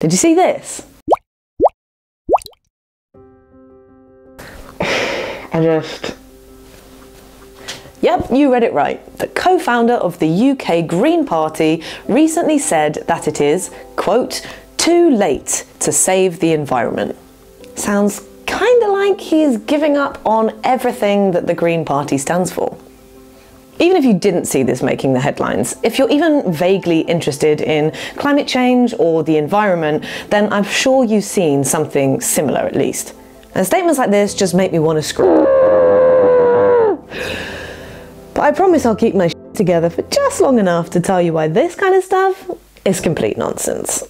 Did you see this? I just. Yep, you read it right. The co founder of the UK Green Party recently said that it is, quote, too late to save the environment. Sounds kind of like he's giving up on everything that the Green Party stands for. Even if you didn't see this making the headlines, if you're even vaguely interested in climate change or the environment, then I'm sure you've seen something similar at least. And statements like this just make me want to scream. But I promise I'll keep my shit together for just long enough to tell you why this kind of stuff is complete nonsense.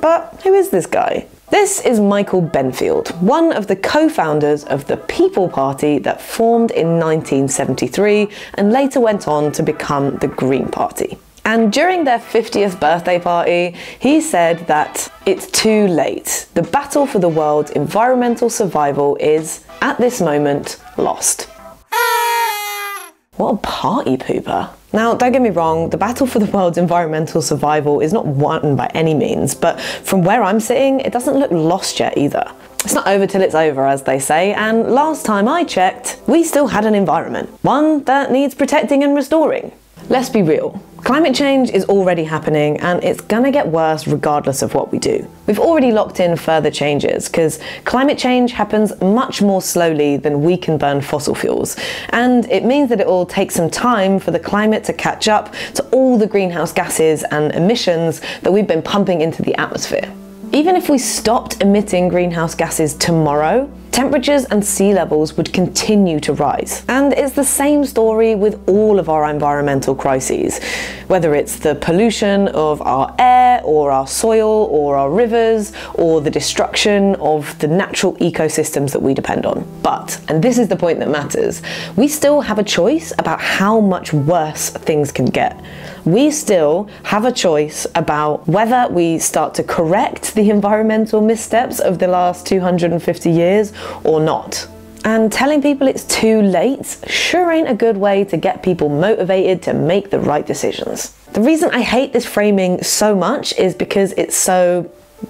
But who is this guy? This is Michael Benfield, one of the co founders of the People Party that formed in 1973 and later went on to become the Green Party. And during their 50th birthday party, he said that it's too late. The battle for the world's environmental survival is, at this moment, lost. Ah! What a party pooper. Now, don't get me wrong, the battle for the world's environmental survival is not won by any means, but from where I'm sitting, it doesn't look lost yet either. It's not over till it's over, as they say, and last time I checked, we still had an environment, one that needs protecting and restoring. Let's be real. Climate change is already happening and it's gonna get worse regardless of what we do. We've already locked in further changes because climate change happens much more slowly than we can burn fossil fuels. And it means that it will take some time for the climate to catch up to all the greenhouse gases and emissions that we've been pumping into the atmosphere. Even if we stopped emitting greenhouse gases tomorrow, temperatures and sea levels would continue to rise. And it's the same story with all of our environmental crises, whether it's the pollution of our air or our soil or our rivers or the destruction of the natural ecosystems that we depend on. But, and this is the point that matters, we still have a choice about how much worse things can get. We still have a choice about whether we start to correct the environmental missteps of the last 250 years or not. And telling people it's too late sure ain't a good way to get people motivated to make the right decisions. The reason I hate this framing so much is because it's so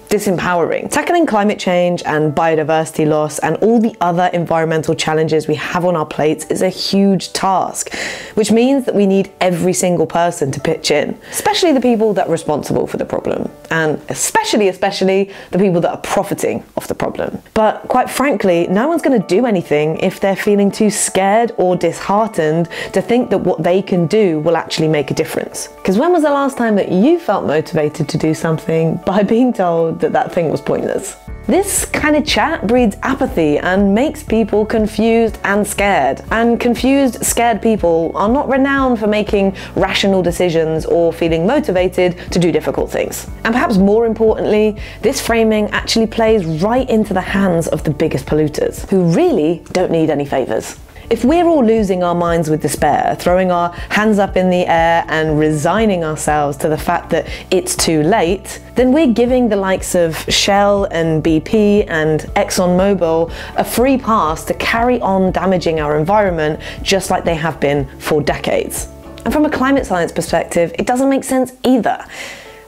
disempowering. Tackling climate change and biodiversity loss and all the other environmental challenges we have on our plates is a huge task, which means that we need every single person to pitch in, especially the people that are responsible for the problem, and especially, especially the people that are profiting off the problem. But quite frankly, no one's going to do anything if they're feeling too scared or disheartened to think that what they can do will actually make a difference. Because when was the last time that you felt motivated to do something by being told that that thing was pointless. This kind of chat breeds apathy and makes people confused and scared. And confused, scared people are not renowned for making rational decisions or feeling motivated to do difficult things. And perhaps more importantly, this framing actually plays right into the hands of the biggest polluters, who really don't need any favours. If we're all losing our minds with despair, throwing our hands up in the air and resigning ourselves to the fact that it's too late, then we're giving the likes of Shell and BP and ExxonMobil a free pass to carry on damaging our environment just like they have been for decades. And from a climate science perspective, it doesn't make sense either.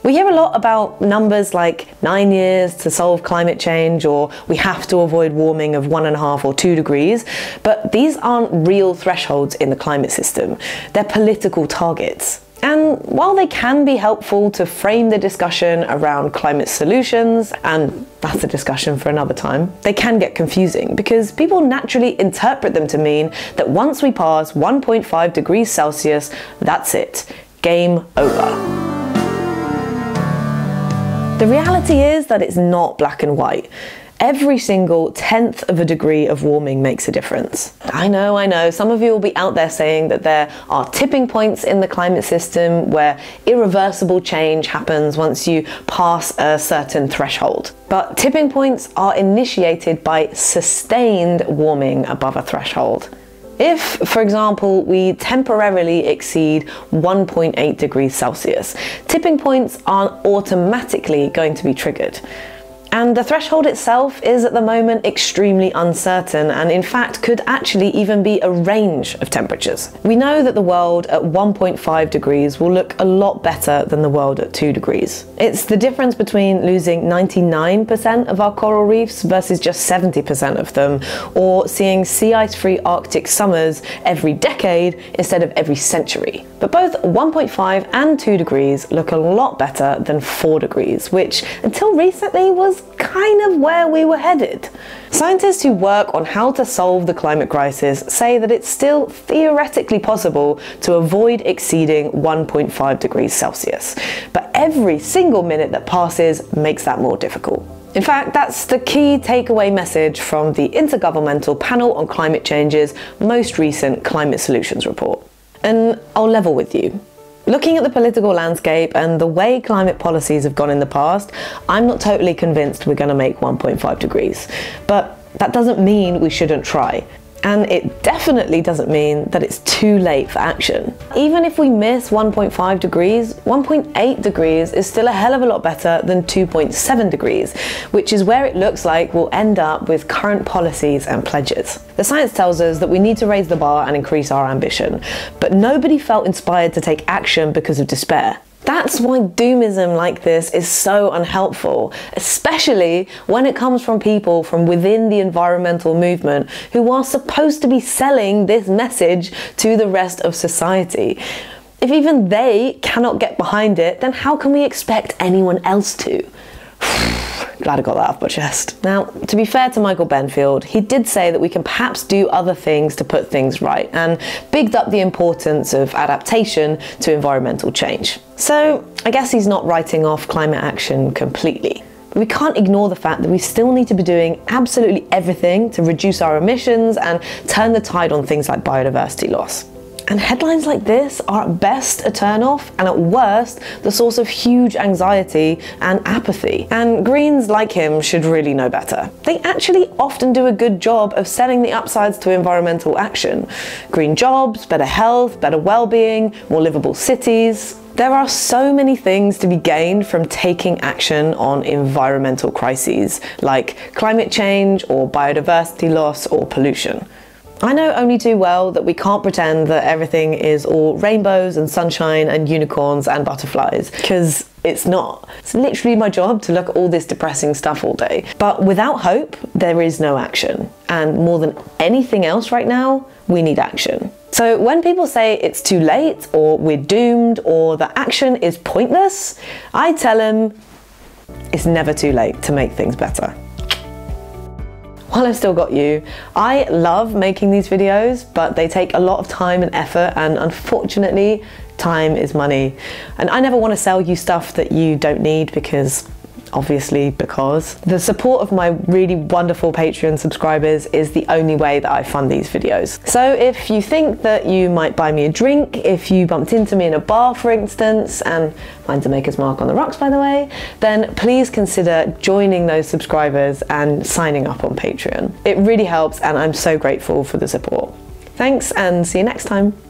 We hear a lot about numbers like nine years to solve climate change, or we have to avoid warming of one and a half or two degrees, but these aren't real thresholds in the climate system. They're political targets. And while they can be helpful to frame the discussion around climate solutions, and that's a discussion for another time, they can get confusing because people naturally interpret them to mean that once we pass 1.5 degrees Celsius, that's it. Game over. The reality is that it's not black and white. Every single tenth of a degree of warming makes a difference. I know, I know, some of you will be out there saying that there are tipping points in the climate system where irreversible change happens once you pass a certain threshold. But tipping points are initiated by sustained warming above a threshold. If, for example, we temporarily exceed 1.8 degrees Celsius, tipping points aren't automatically going to be triggered. And the threshold itself is at the moment extremely uncertain and in fact could actually even be a range of temperatures. We know that the world at 1.5 degrees will look a lot better than the world at 2 degrees. It's the difference between losing 99% of our coral reefs versus just 70% of them, or seeing sea ice free Arctic summers every decade instead of every century. But both 1.5 and 2 degrees look a lot better than 4 degrees, which until recently was kind of where we were headed. Scientists who work on how to solve the climate crisis say that it's still theoretically possible to avoid exceeding 1.5 degrees Celsius, but every single minute that passes makes that more difficult. In fact, that's the key takeaway message from the Intergovernmental Panel on Climate Change's most recent Climate Solutions report. And I'll level with you. Looking at the political landscape and the way climate policies have gone in the past, I'm not totally convinced we're going to make 1.5 degrees. But that doesn't mean we shouldn't try. And it definitely doesn't mean that it's too late for action. Even if we miss 1.5 degrees, 1.8 degrees is still a hell of a lot better than 2.7 degrees, which is where it looks like we'll end up with current policies and pledges. The science tells us that we need to raise the bar and increase our ambition, but nobody felt inspired to take action because of despair. That's why doomism like this is so unhelpful, especially when it comes from people from within the environmental movement who are supposed to be selling this message to the rest of society. If even they cannot get behind it, then how can we expect anyone else to? Glad I got that off my chest. Now, to be fair to Michael Benfield, he did say that we can perhaps do other things to put things right and bigged up the importance of adaptation to environmental change. So, I guess he's not writing off climate action completely. We can't ignore the fact that we still need to be doing absolutely everything to reduce our emissions and turn the tide on things like biodiversity loss. And headlines like this are at best a turnoff and at worst the source of huge anxiety and apathy. And Greens like him should really know better. They actually often do a good job of selling the upsides to environmental action. Green jobs, better health, better well-being, more livable cities. There are so many things to be gained from taking action on environmental crises like climate change or biodiversity loss or pollution. I know only too well that we can't pretend that everything is all rainbows and sunshine and unicorns and butterflies, because it's not. It's literally my job to look at all this depressing stuff all day. But without hope, there is no action. And more than anything else right now, we need action. So when people say it's too late, or we're doomed, or that action is pointless, I tell them it's never too late to make things better while I've still got you, I love making these videos, but they take a lot of time and effort, and unfortunately, time is money. And I never want to sell you stuff that you don't need because obviously because the support of my really wonderful Patreon subscribers is the only way that I fund these videos. So if you think that you might buy me a drink, if you bumped into me in a bar for instance, and mine's a maker's mark on the rocks by the way, then please consider joining those subscribers and signing up on Patreon. It really helps and I'm so grateful for the support. Thanks and see you next time.